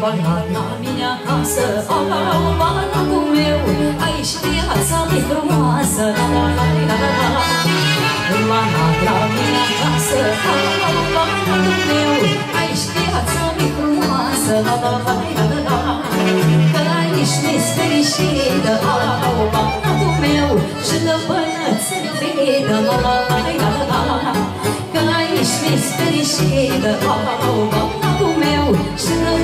banat la mine acasă Au, banatul meu Aici viața mi frumoasă La la la la la la Banat la mine acasă Au, banatul meu Aici viața mi frumoasă La la la la la la Că aici mi-s fericită Au, banatul meu Și de bănățel iubită La la la la la la Că aici mi-s fericită Au, banatul meu Și de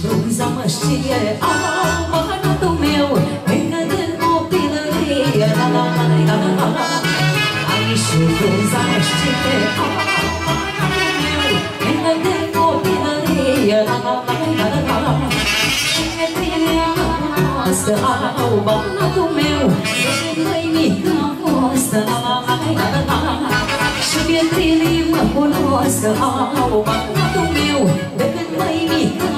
frunza mă știe Au, banatul meu Încă din copilărie La la la la la la Ai și frunza mă știe Au, banatul meu Încă din copilărie La la la la la la Și e bine noastră Au, banatul meu De mai mic am fost La la la la la la Și pietrinii mă cunosc Au, banatul meu De când mai mic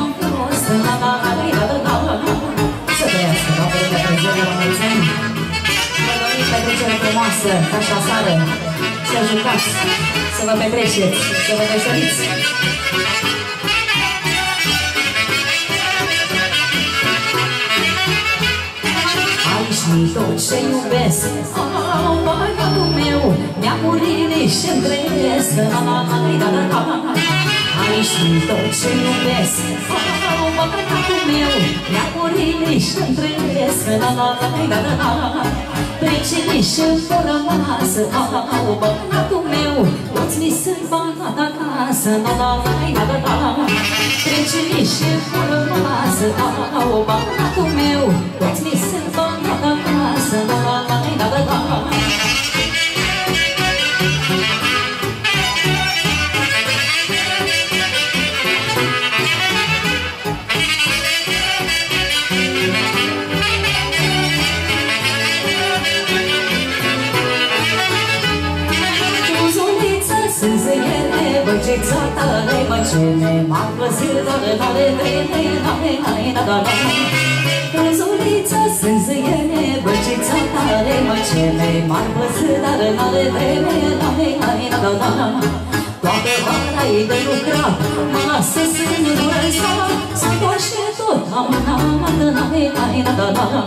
frumoasă, ca și aseară Să jucați, să vă petreceți, să vă veseliți Aici mi tot ce iubesc. Au, băiatul meu Neamurile și-mi trăiesc. La la la la la la Aici mi tot ce iubesc. Au, băiatul meu Neamurile și-mi trăiesc La la la la la la Pricini și-mi fără masă Au, băiatul meu. Toți mi sunt banat acasă. La la la la la la Pricini și-mi fără masă. Au, băiatul meu. Toți mi sunt Zuliță, sânzâiere, băgeța tale, mă cele M-am văzut, dale, dale, dale, dale, dale, dale, dale Zuliță, sânzâiere, băgeța tale, mă cele M-am văzut, dale, dale, dale, dale, dale, dale, dale Toată vara ei de lucrat, mă lasă singură în sat Să întoarce tot, amânat, dale, dale, dale, dale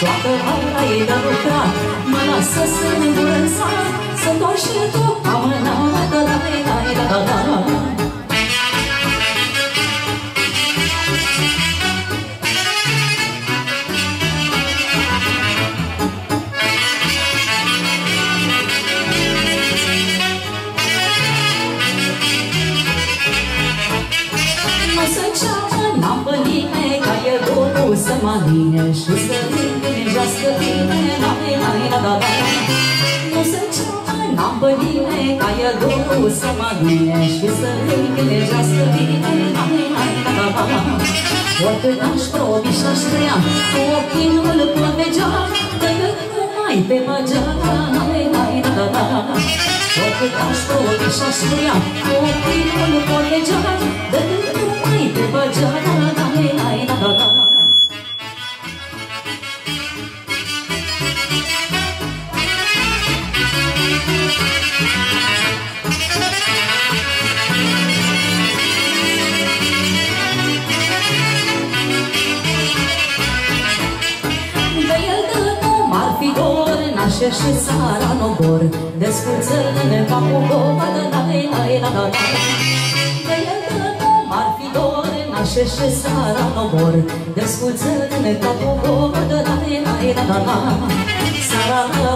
Toată vara ei de lucrat, mă lasă singură în sat Să întoarce tot, amânat, dale, dale, dale, dale Nu dorul să mă aline Și să îngrijească bine La la la la la Nu să ceamă, n-am pe nimeni Ca e dorul să mă aline Și să îngrijească bine La la la la la Oricât aș probi și-aș trăia Cu ochii nu-l pot vegea Decât numai pe măgeala La la la la la Oricât aș probi și-aș trăia Cu ochii nu-l pot vegea Decât numai pe măgeala La la la la și țara în obor? Descurțările ca cu goma De la la la la la De el că nu m-ar fi dor Nașe și țara în obor? Descurțările ca cu goma De la la la la la Sara la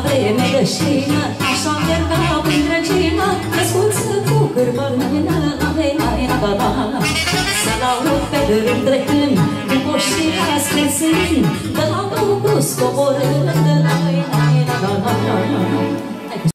călărim trecând Din poștirea scânsând De la Dombus coborând De la Dombus coborând